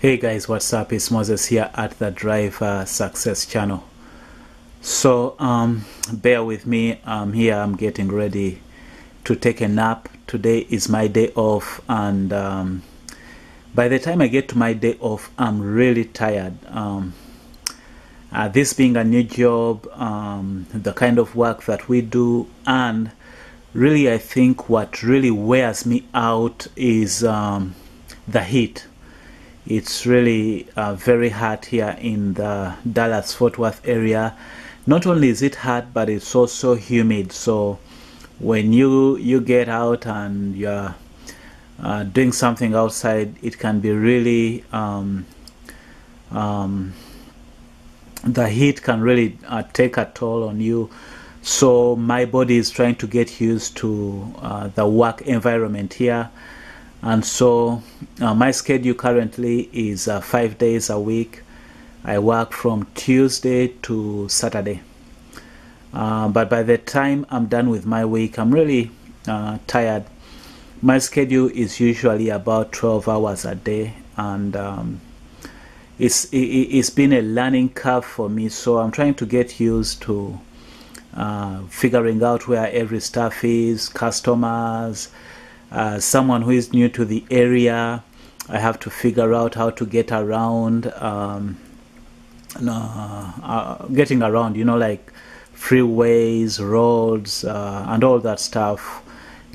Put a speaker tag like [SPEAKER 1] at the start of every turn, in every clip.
[SPEAKER 1] Hey guys, what's up? It's Moses here at the Driver Success Channel. So, um, bear with me. I'm here. I'm getting ready to take a nap. Today is my day off, and um, by the time I get to my day off, I'm really tired. Um, uh, this being a new job, um, the kind of work that we do, and really, I think what really wears me out is um, the heat. It's really uh, very hot here in the Dallas Fort Worth area. Not only is it hot, but it's also humid. So when you you get out and you're uh, doing something outside, it can be really um, um, the heat can really uh, take a toll on you. So my body is trying to get used to uh, the work environment here, and so uh, my schedule currently is uh, five days a week. I work from Tuesday to Saturday. Uh, but by the time I'm done with my week, I'm really uh, tired. My schedule is usually about 12 hours a day, and um, it's it, it's been a learning curve for me. So I'm trying to get used to uh, figuring out where every staff is, customers, uh, someone who is new to the area. I have to figure out how to get around, um, uh, getting around. You know, like freeways, roads, uh, and all that stuff.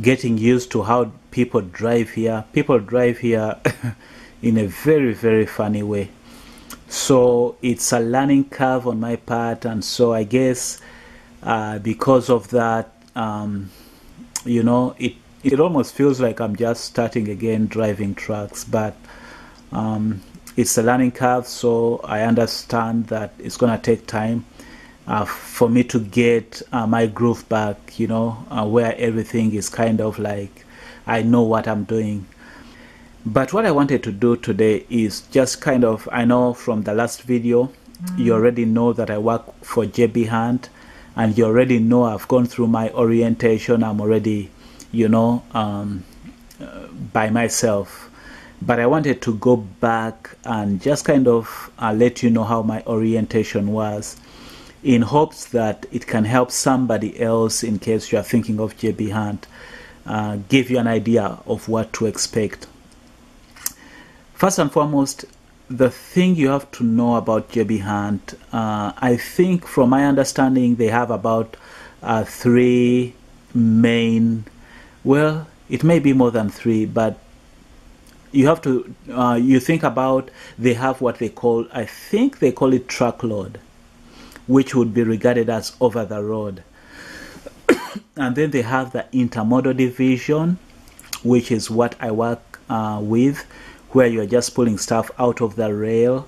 [SPEAKER 1] Getting used to how people drive here. People drive here in a very, very funny way. So it's a learning curve on my part, and so I guess uh, because of that, um, you know, it it almost feels like I'm just starting again driving trucks, but um, it's a learning curve, so I understand that it's gonna take time uh, for me to get uh, my groove back, you know, uh, where everything is kind of like I know what I'm doing. But what I wanted to do today is just kind of, I know from the last video, mm. you already know that I work for JB Hunt, and you already know I've gone through my orientation. I'm already, you know, um, uh, by myself. But I wanted to go back and just kind of uh, let you know how my orientation was in hopes that it can help somebody else in case you are thinking of JB Hunt, uh, give you an idea of what to expect. First and foremost, the thing you have to know about JB Hunt, uh, I think from my understanding, they have about uh, three main, well, it may be more than three, but you have to, uh, you think about, they have what they call, I think they call it truckload which would be regarded as over the road. and then they have the intermodal division, which is what I work uh, with, where you're just pulling stuff out of the rail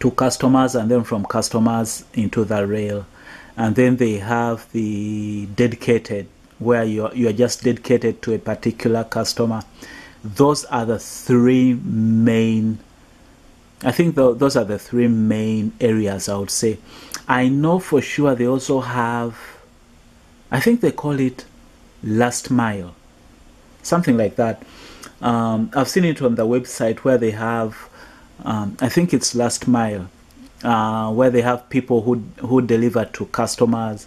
[SPEAKER 1] to customers and then from customers into the rail. And then they have the dedicated, where you're, you're just dedicated to a particular customer. Those are the three main I think the, those are the three main areas I would say. I know for sure they also have, I think they call it last mile, something like that. Um, I've seen it on the website where they have, um, I think it's last mile, uh, where they have people who who deliver to customers,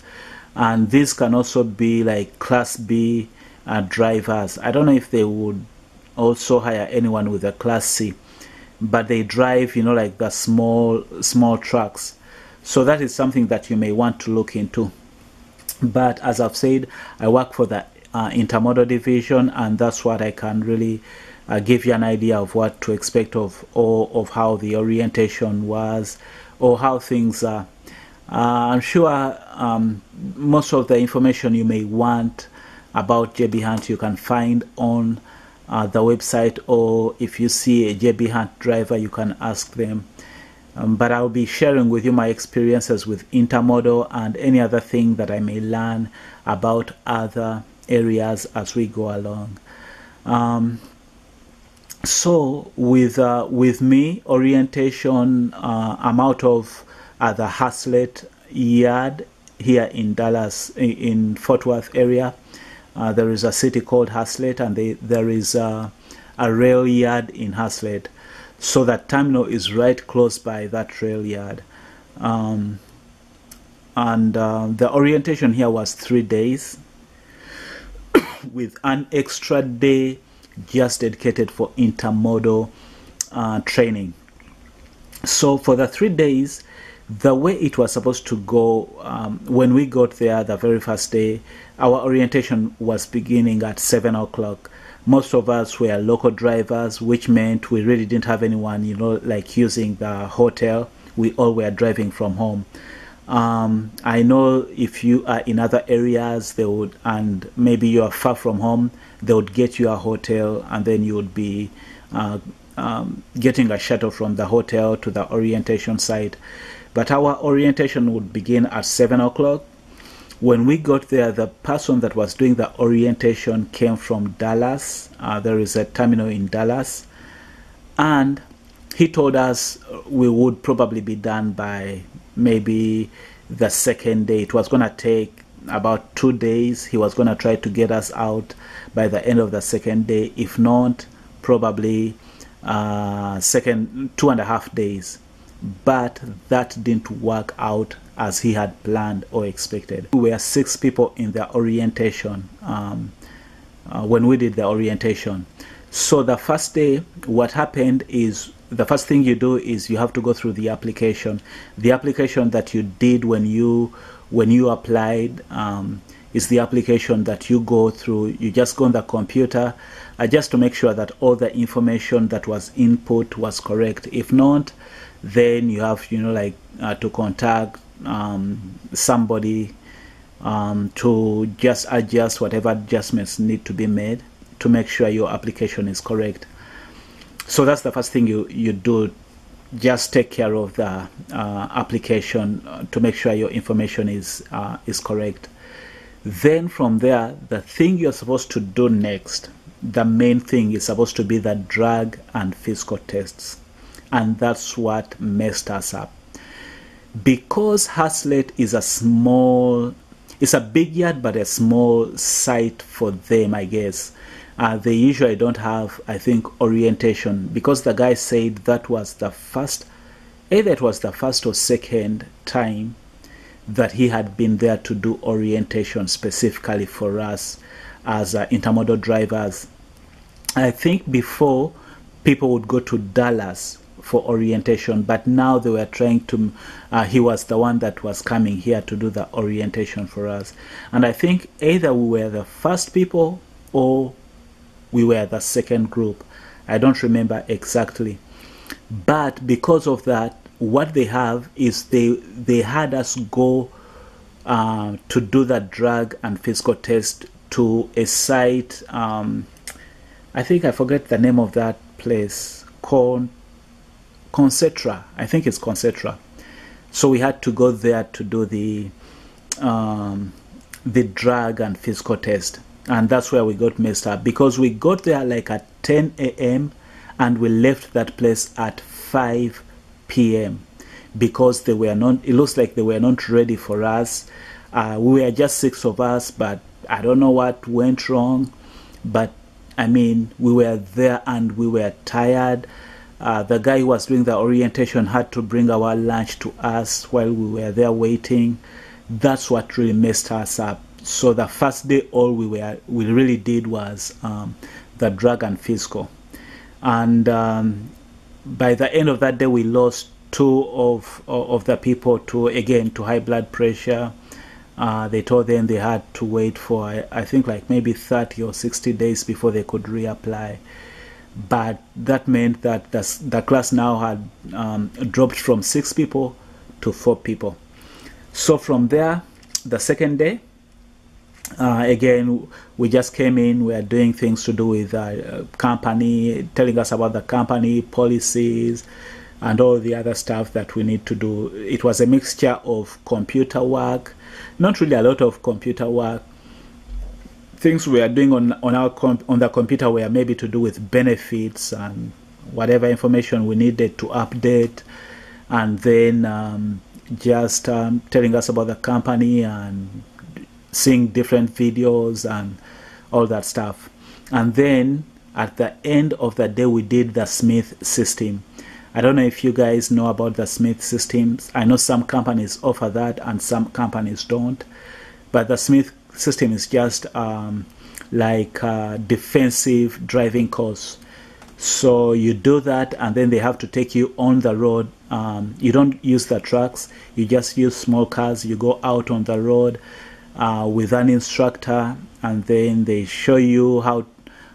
[SPEAKER 1] and these can also be like Class B uh, drivers. I don't know if they would also hire anyone with a Class C but they drive you know like the small small trucks. So that is something that you may want to look into. But as i've said i work for the uh, intermodal division and that's what i can really uh, give you an idea of what to expect of or of how the orientation was or how things are uh, i'm sure um, most of the information you may want about jb hunt you can find on uh, the website or if you see a JB Hunt driver you can ask them. Um, but I'll be sharing with you my experiences with intermodal and any other thing that I may learn about other areas as we go along. Um, so with uh, with me orientation uh, I'm out of uh, the Haslet yard here in Dallas in Fort Worth area uh, there is a city called Haslet, and they, there is a, a rail yard in Haslet. so that terminal is right close by that rail yard. Um, and uh, the orientation here was three days with an extra day just dedicated for intermodal uh, training. So for the three days, the way it was supposed to go, um, when we got there the very first day, our orientation was beginning at 7 o'clock. Most of us were local drivers, which meant we really didn't have anyone, you know, like using the hotel. We all were driving from home. Um, I know if you are in other areas, they would, and maybe you are far from home, they would get you a hotel, and then you would be uh, um, getting a shuttle from the hotel to the orientation site. But our orientation would begin at 7 o'clock. When we got there, the person that was doing the orientation came from Dallas. Uh, there is a terminal in Dallas. And he told us we would probably be done by maybe the second day. It was going to take about two days. He was going to try to get us out by the end of the second day. If not, probably uh, second two and a half days. But that didn't work out as he had planned or expected. We were six people in the orientation um, uh, when we did the orientation. So the first day, what happened is the first thing you do is you have to go through the application. The application that you did when you when you applied um, is the application that you go through. You just go on the computer uh, just to make sure that all the information that was input was correct. If not, then you have you know like uh, to contact um, somebody um, to just adjust whatever adjustments need to be made to make sure your application is correct. So that's the first thing you, you do. Just take care of the uh, application uh, to make sure your information is uh, is correct. Then from there, the thing you're supposed to do next, the main thing is supposed to be the drug and physical tests, and that's what messed us up. Because Haslet is a small, it's a big yard but a small site for them, I guess. Uh, they usually don't have, I think, orientation. Because the guy said that was the first, either it was the first or second time that he had been there to do orientation specifically for us as uh, intermodal drivers. I think before people would go to Dallas for orientation, but now they were trying to. Uh, he was the one that was coming here to do the orientation for us, and I think either we were the first people or we were the second group. I don't remember exactly. But because of that, what they have is they they had us go uh, to do that drug and physical test to a site. Um, I think I forget the name of that place. Con Concentra. I think it's Concentra. So we had to go there to do the um, the drug and physical test and that's where we got messed up because we got there like at 10 a.m. and we left that place at 5 p.m. because they were not it looks like they were not ready for us. Uh, we were just six of us but I don't know what went wrong. But I mean we were there and we were tired. Uh, the guy who was doing the orientation had to bring our lunch to us while we were there waiting. That's what really messed us up. So the first day, all we were we really did was um, the drug and physical, and um, by the end of that day, we lost two of of the people to again to high blood pressure. Uh, they told them they had to wait for I, I think like maybe 30 or 60 days before they could reapply but that meant that the, the class now had um, dropped from six people to four people so from there the second day uh, again, we just came in, we are doing things to do with uh, company, telling us about the company policies and all the other stuff that we need to do. It was a mixture of computer work, not really a lot of computer work. Things we are doing on on our on the computer were maybe to do with benefits and whatever information we needed to update, and then um, just um, telling us about the company and seeing different videos and all that stuff. And then at the end of the day we did the smith system. I don't know if you guys know about the smith systems i know some companies offer that and some companies don't. But the smith system is just um, like a defensive driving course. So you do that and then they have to take you on the road. Um, you don't use the trucks. You just use small cars. You go out on the road uh, with an instructor and then they show you how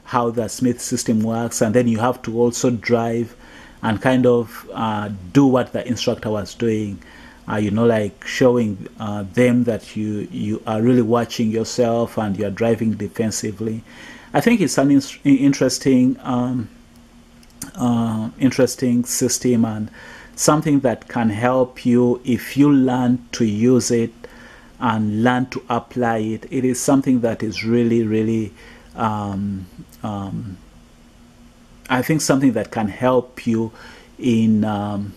[SPEAKER 1] how the Smith system works and then you have to also drive and kind of uh, do what the instructor was doing. Uh, you know like showing uh, them that you you are really watching yourself and you're driving defensively. I think it's an in interesting um, uh, interesting system and something that can help you if you learn to use it and learn to apply it. It is something that is really, really, um, um, I think, something that can help you in um,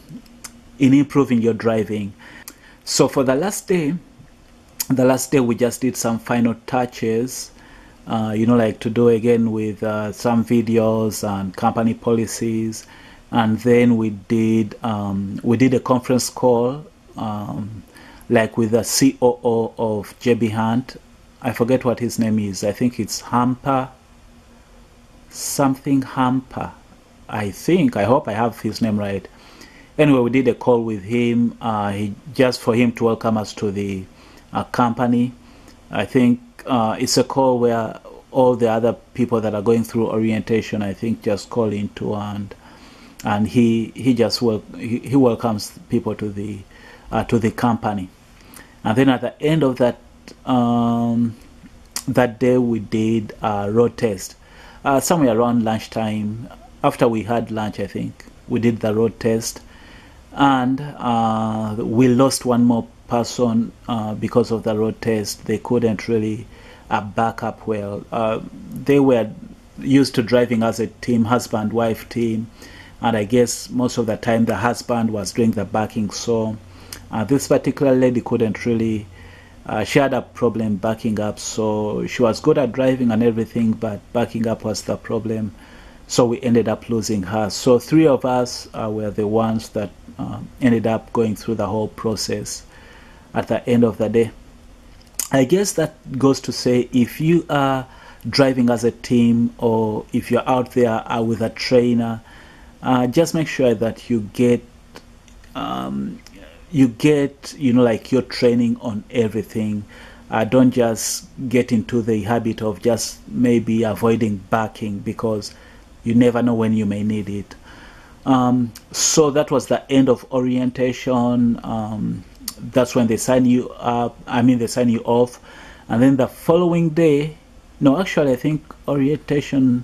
[SPEAKER 1] in improving your driving. So for the last day, the last day we just did some final touches. Uh, you know, like to do again with uh, some videos and company policies, and then we did um, we did a conference call um, like with the COO of JB Hunt. I forget what his name is. I think it's Hamper. Something Hamper. I think. I hope I have his name right. Anyway, we did a call with him. Uh, he, just for him to welcome us to the uh, company. I think uh, it's a call where all the other people that are going through orientation, I think, just call into and and he he just wel- he, he welcomes people to the uh, to the company. And then at the end of that um, that day, we did a road test. Uh, somewhere around lunchtime, after we had lunch, I think we did the road test, and uh, we lost one more person uh, because of the road test. They couldn't really uh, back up well. Uh, they were used to driving as a team, husband wife team, and I guess most of the time the husband was doing the backing. So uh, this particular lady couldn't really, uh, she had a problem backing up. So she was good at driving and everything, but backing up was the problem. So we ended up losing her. So three of us uh, were the ones that uh, ended up going through the whole process at the end of the day. I guess that goes to say if you are driving as a team or if you're out there uh, with a trainer, uh, just make sure that you get um, you get you know like your training on everything. Uh, don't just get into the habit of just maybe avoiding backing because you never know when you may need it. Um, so that was the end of orientation. Um, that's when they sign you up i mean they sign you off. And then the following day no actually i think orientation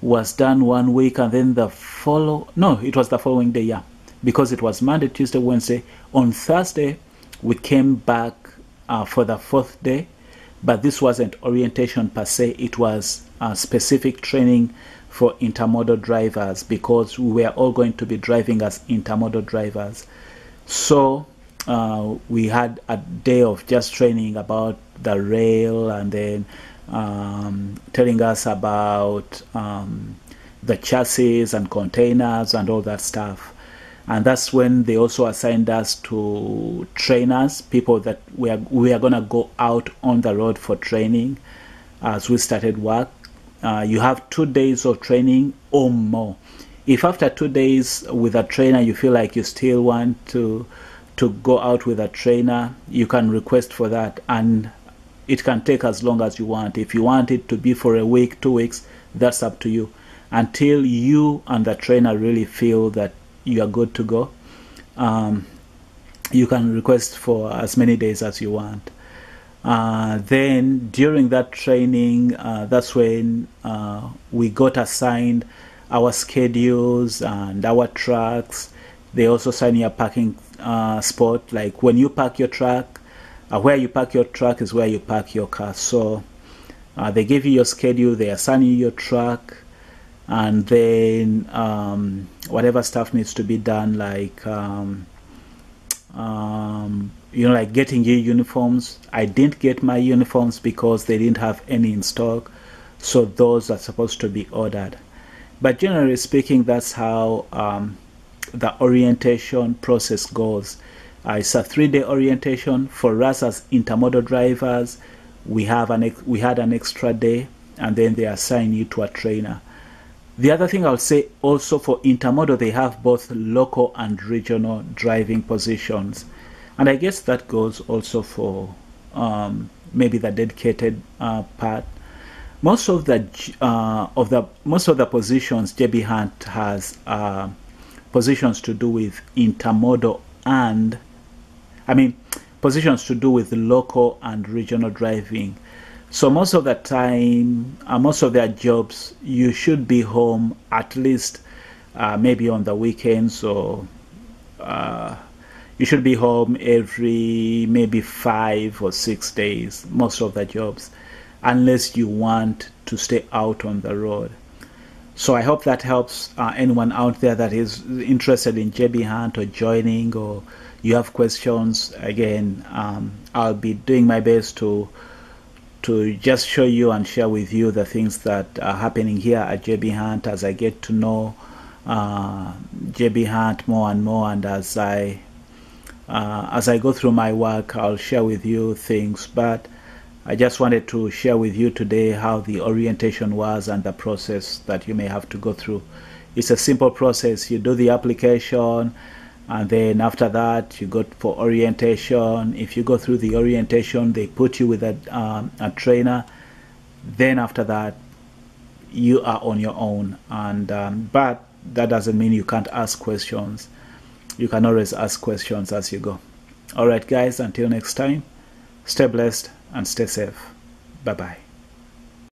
[SPEAKER 1] was done one week and then the follow no it was the following day yeah because it was Monday, Tuesday, Wednesday. On Thursday, we came back uh, for the fourth day, but this wasn't orientation per se, it was uh, specific training for intermodal drivers because we were all going to be driving as intermodal drivers. So uh, we had a day of just training about the rail and then um, telling us about um, the chassis and containers and all that stuff and that's when they also assigned us to trainers, people that we are we are gonna go out on the road for training as we started work. Uh, you have two days of training or more. If after two days with a trainer you feel like you still want to to go out with a trainer, you can request for that, and it can take as long as you want. If you want it to be for a week, two weeks, that's up to you. Until you and the trainer really feel that you are good to go. Um, you can request for as many days as you want. Uh, then during that training, uh, that's when uh, we got assigned our schedules and our trucks. They also assign you a parking uh, spot. Like when you park your truck, uh, where you park your truck is where you park your car. So uh, they give you your schedule, they assign you your truck, and then um, whatever stuff needs to be done like um, um, you know like getting your uniforms. I didn't get my uniforms because they didn't have any in stock so those are supposed to be ordered. But generally speaking that's how um, the orientation process goes. Uh, it's a three-day orientation. For us as intermodal drivers we have an we had an extra day and then they assign you to a trainer the other thing I'll say also for intermodal they have both local and regional driving positions and I guess that goes also for um, maybe the dedicated uh, part most of the uh, of the most of the positions JB Hunt has uh, positions to do with intermodal and I mean positions to do with local and regional driving. So most of the time, uh, most of their jobs, you should be home at least uh, maybe on the weekends or uh, you should be home every maybe five or six days, most of the jobs unless you want to stay out on the road. So I hope that helps uh, anyone out there that is interested in JB Hunt or joining or you have questions. Again, um, I'll be doing my best to to just show you and share with you the things that are happening here at JB Hunt as I get to know uh, JB Hunt more and more and as I uh, as I go through my work I'll share with you things but I just wanted to share with you today how the orientation was and the process that you may have to go through. It's a simple process. You do the application and then after that you go for orientation. If you go through the orientation, they put you with a, um, a trainer. Then after that, you are on your own. And um, But that doesn't mean you can't ask questions. You can always ask questions as you go. All right, guys, until next time, stay blessed and stay safe. Bye bye.